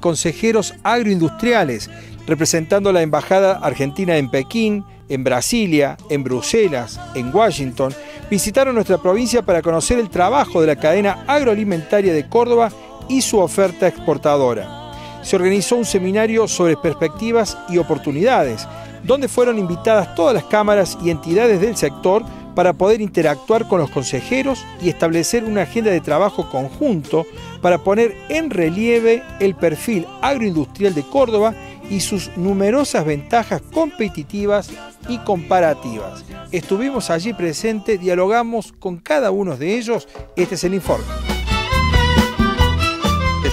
consejeros agroindustriales, representando la Embajada Argentina en Pekín, en Brasilia, en Bruselas, en Washington, visitaron nuestra provincia para conocer el trabajo de la cadena agroalimentaria de Córdoba y su oferta exportadora. Se organizó un seminario sobre perspectivas y oportunidades, donde fueron invitadas todas las cámaras y entidades del sector para poder interactuar con los consejeros y establecer una agenda de trabajo conjunto para poner en relieve el perfil agroindustrial de Córdoba y sus numerosas ventajas competitivas y comparativas. Estuvimos allí presentes, dialogamos con cada uno de ellos. Este es el informe.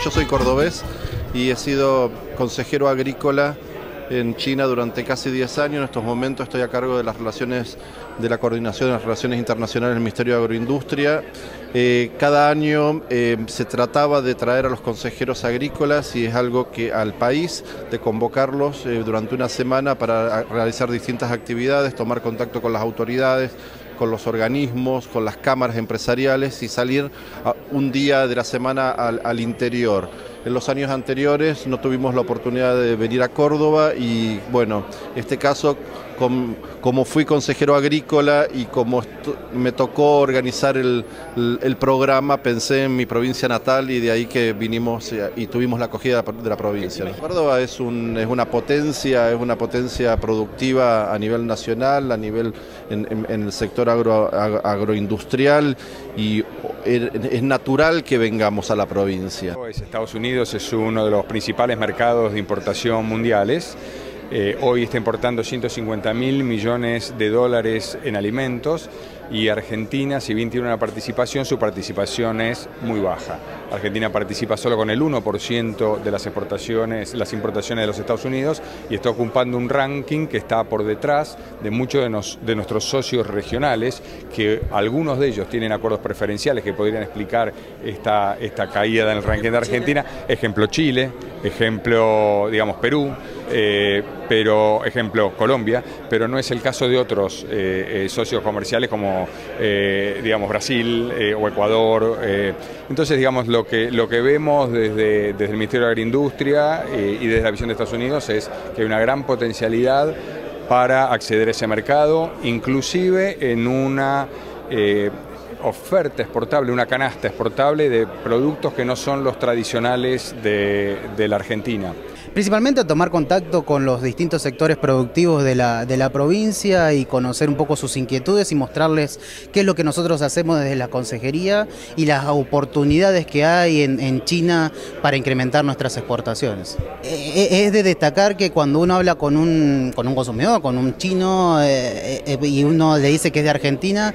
Yo soy cordobés y he sido consejero agrícola en China durante casi 10 años. En estos momentos estoy a cargo de las relaciones de la coordinación de las relaciones internacionales del Ministerio de Agroindustria. Eh, cada año eh, se trataba de traer a los consejeros agrícolas y es algo que al país, de convocarlos eh, durante una semana para realizar distintas actividades, tomar contacto con las autoridades, con los organismos, con las cámaras empresariales y salir un día de la semana al interior. En los años anteriores no tuvimos la oportunidad de venir a Córdoba y bueno, este caso como fui consejero agrícola y como me tocó organizar el, programa, pensé en mi provincia natal y de ahí que vinimos y, tuvimos la acogida de la provincia. Córdoba es, un, es una potencia, es una potencia productiva a nivel nacional, a nivel en, el sector agroindustrial y es natural que vengamos a la provincia. Estados Unidos es uno de los principales mercados de importación mundiales. Eh, hoy está importando 150 mil millones de dólares en alimentos y Argentina, si bien tiene una participación, su participación es muy baja. Argentina participa solo con el 1% de las exportaciones, las importaciones de los Estados Unidos y está ocupando un ranking que está por detrás de muchos de, de nuestros socios regionales, que algunos de ellos tienen acuerdos preferenciales que podrían explicar esta, esta caída en el ranking de Argentina. Ejemplo Chile, ejemplo, digamos, Perú. Eh, pero ejemplo Colombia, pero no es el caso de otros eh, eh, socios comerciales como digamos Brasil o Ecuador. entonces, digamos, lo que, lo que vemos desde, desde el Ministerio de Agroindustria y desde la visión de Estados Unidos es que hay una gran potencialidad para acceder a ese mercado, inclusive en una oferta exportable, una canasta exportable de productos que no son los tradicionales de la Argentina. Principalmente a tomar contacto con los distintos sectores productivos de la, de la provincia y conocer un poco sus inquietudes y mostrarles qué es lo que nosotros hacemos desde la consejería y las oportunidades que hay en, China para incrementar nuestras exportaciones. E, e, es de destacar que cuando uno habla con un, con un consumidor, con un chino, eh, eh, y uno le dice que es de Argentina,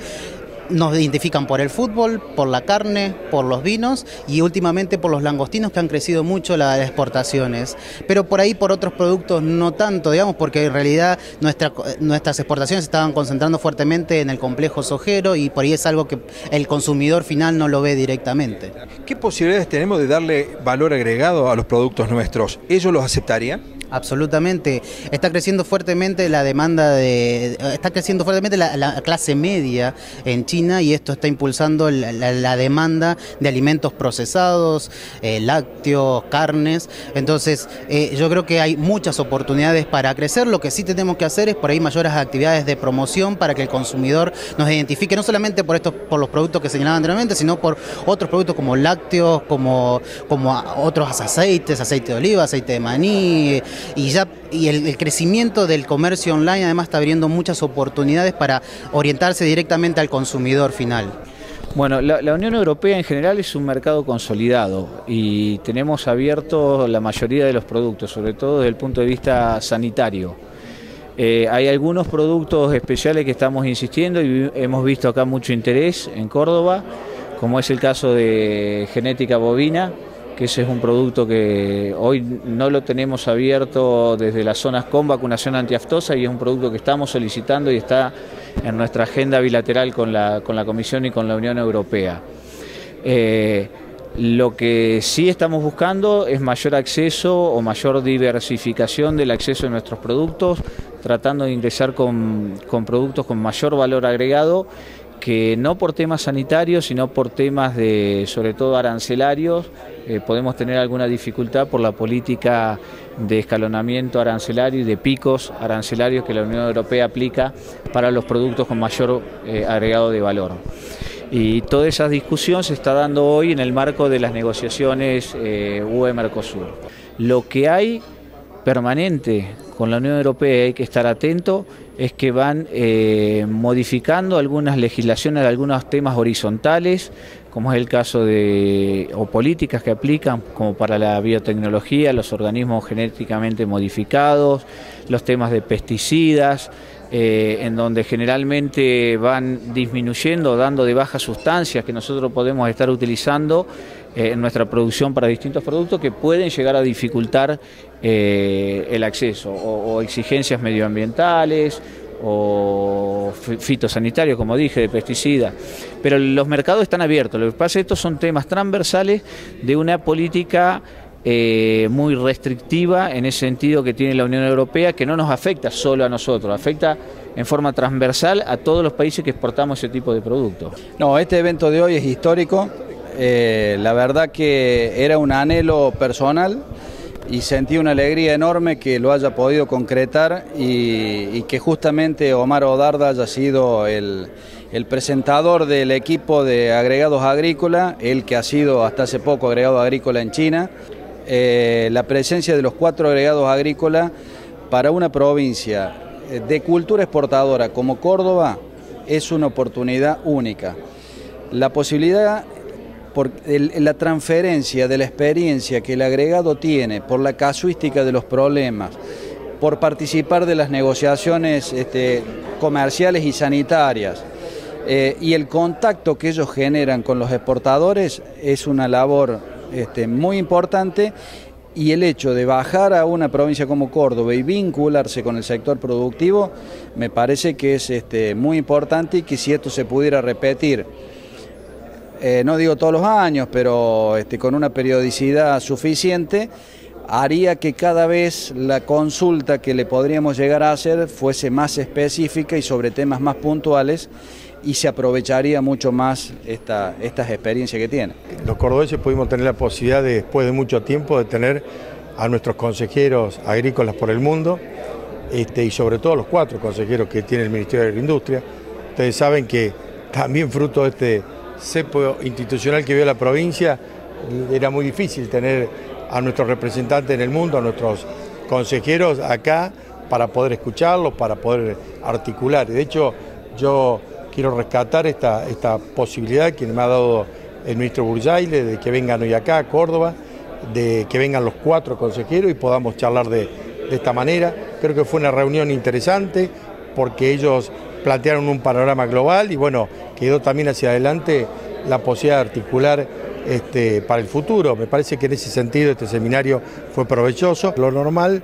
nos identifican por el fútbol, por la carne, por los vinos y últimamente por los langostinos que han crecido mucho las exportaciones. Pero por ahí por otros productos no tanto, digamos, porque en realidad nuestra, nuestras exportaciones estaban concentrando fuertemente en el complejo sojero y por ahí es algo que el consumidor final no lo ve directamente. ¿Qué posibilidades tenemos de darle valor agregado a los productos nuestros? ¿Ellos los aceptarían? Absolutamente. Está creciendo fuertemente la demanda de. Está creciendo fuertemente la, clase media en China y esto está impulsando la, demanda de alimentos procesados, eh, lácteos, carnes. Entonces, eh, yo creo que hay muchas oportunidades para crecer. Lo que sí tenemos que hacer es por ahí mayores actividades de promoción para que el consumidor nos identifique no solamente por estos, por los productos que señalaba anteriormente, sino por otros productos como lácteos, como, como otros aceites, aceite de oliva, aceite de maní y ya y el, crecimiento del comercio online además está abriendo muchas oportunidades para orientarse directamente al consumidor final. Bueno, la, Unión Europea en general es un mercado consolidado y tenemos abierto la mayoría de los productos, sobre todo desde el punto de vista sanitario. Eh, hay algunos productos especiales que estamos insistiendo y hemos visto acá mucho interés en Córdoba, como es el caso de genética bovina, ese es un producto que hoy no lo tenemos abierto desde las zonas con vacunación antiaftosa y es un producto que estamos solicitando y está en nuestra agenda bilateral con la, con la Comisión y con la Unión Europea. Eh, lo que sí estamos buscando es mayor acceso o mayor diversificación del acceso a nuestros productos, tratando de ingresar con, con productos con mayor valor agregado que no por temas sanitarios, sino por temas de, sobre todo arancelarios, eh, podemos tener alguna dificultad por la política de escalonamiento arancelario y de picos arancelarios que la Unión Europea aplica para los productos con mayor eh, agregado de valor. Y toda esa discusión se está dando hoy en el marco de las negociaciones eh, UE-Mercosur. Lo que hay permanente con la Unión Europea hay que estar atento es que van eh, modificando algunas legislaciones algunos temas horizontales, como es el caso de, o políticas que aplican, como para la biotecnología, los organismos genéticamente modificados, los temas de pesticidas, eh, en donde generalmente van disminuyendo, dando de baja sustancias que nosotros podemos estar utilizando en nuestra producción para distintos productos que pueden llegar a dificultar eh, el acceso o, exigencias medioambientales o fitosanitarios, como dije, de pesticidas. Pero los mercados están abiertos. Lo que pasa es que estos son temas transversales de una política eh, muy restrictiva en ese sentido que tiene la Unión Europea, que no nos afecta solo a nosotros, afecta en forma transversal a todos los países que exportamos ese tipo de productos. No, este evento de hoy es histórico, eh, la verdad que era un anhelo personal y sentí una alegría enorme que lo haya podido concretar y, que justamente Omar Odarda haya sido el, presentador del equipo de agregados agrícolas, el que ha sido hasta hace poco agregado agrícola en China. Eh, la presencia de los cuatro agregados agrícolas para una provincia de cultura exportadora como Córdoba es una oportunidad única. La posibilidad, por la transferencia de la experiencia que el agregado tiene, por la casuística de los problemas, por participar de las negociaciones este, comerciales y sanitarias, eh, y el contacto que ellos generan con los exportadores es una labor este, muy importante y el hecho de bajar a una provincia como Córdoba y vincularse con el sector productivo me parece que es este, muy importante y que si esto se pudiera repetir, eh, no digo todos los años, pero este, con una periodicidad suficiente, haría que cada vez la consulta que le podríamos llegar a hacer fuese más específica y sobre temas más puntuales y se aprovecharía mucho más esta, estas experiencias que tiene. Los cordobeses pudimos tener la posibilidad, de, después de mucho tiempo, de tener a nuestros consejeros agrícolas por el mundo este, y sobre todo los cuatro consejeros que tiene el Ministerio de Agroindustria. Ustedes saben que también fruto de este cepo institucional que vio la provincia, era muy difícil tener a nuestros representantes en el mundo, a nuestros consejeros acá, para poder escucharlos, para poder articular. De hecho, yo quiero rescatar esta, esta posibilidad que me ha dado el ministro Burjaile de que vengan hoy acá a Córdoba, de que vengan los cuatro consejeros y podamos charlar de, de esta manera. Creo que fue una reunión interesante porque ellos plantearon un panorama global y bueno, quedó también hacia adelante la posibilidad de articular este, para el futuro. Me parece que en ese sentido este seminario fue provechoso. Lo normal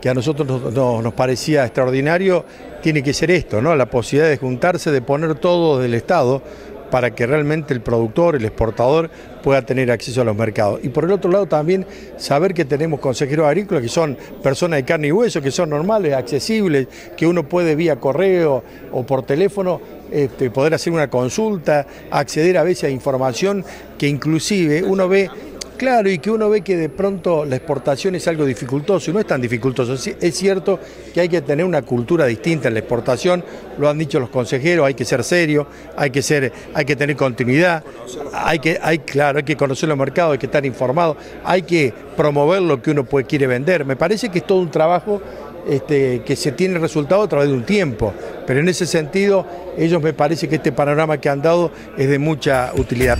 que a nosotros nos, parecía extraordinario, tiene que ser esto, ¿no? La posibilidad de juntarse, de poner todo del Estado para que realmente el productor, el exportador pueda tener acceso a los mercados. Y por el otro lado también saber que tenemos consejeros agrícolas que son personas de carne y hueso, que son normales, accesibles, que uno puede vía correo o por teléfono este, poder hacer una consulta, acceder a veces a información que inclusive uno ve Claro, y que uno ve que de pronto la exportación es algo dificultoso y no es tan dificultoso. Es cierto que hay que tener una cultura distinta en la exportación, lo han dicho los consejeros, hay que ser serio, hay que ser, hay que tener continuidad, hay que, hay, claro, hay que conocer los mercados, hay que estar informado, hay que promover lo que uno puede, quiere vender. Me parece que es todo un trabajo este, que se tiene resultado a través de un tiempo, pero en ese sentido ellos me parece que este panorama que han dado es de mucha utilidad.